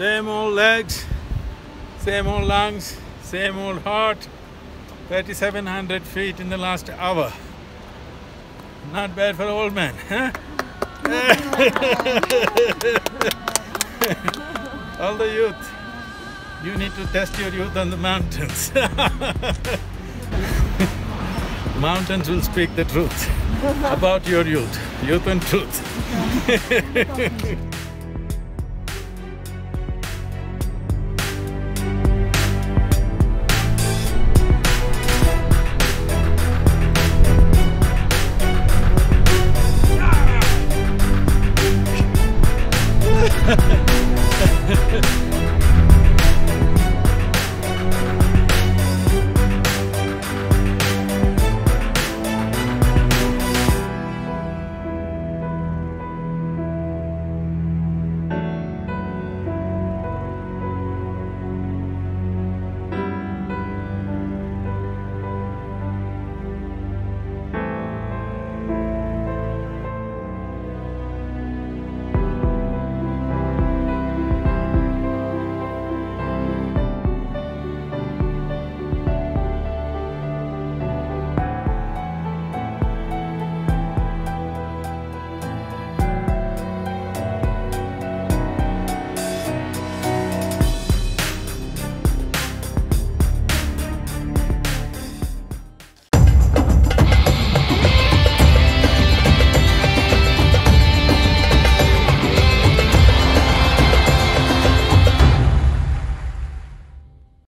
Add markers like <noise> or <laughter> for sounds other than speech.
Same old legs, same old lungs, same old heart. 3700 feet in the last hour. Not bad for old man, huh? <laughs> All the youth, you need to test your youth on the mountains. <laughs> mountains will speak the truth about your youth, youth and truth. <laughs>